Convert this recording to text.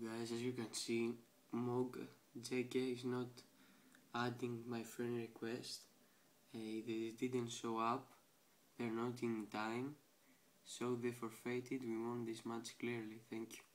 Guys, as you can see, Mog JK is not adding my friend request. Uh, they didn't show up, they're not in time, so they forfeited, we won this match clearly, thank you.